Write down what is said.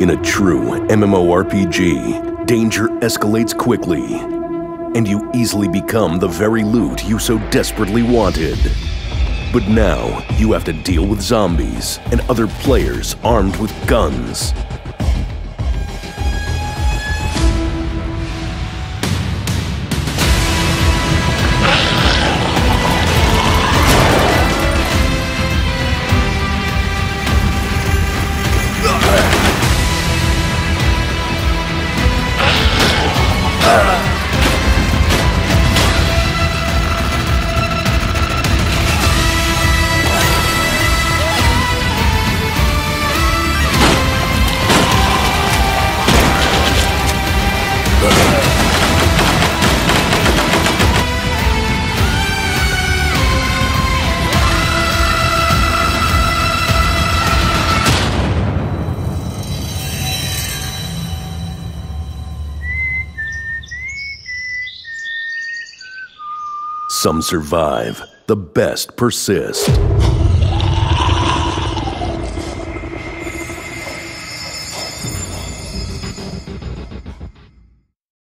In a true MMORPG, danger escalates quickly, and you easily become the very loot you so desperately wanted. But now, you have to deal with zombies and other players armed with guns. Uh. Some survive, the best persist.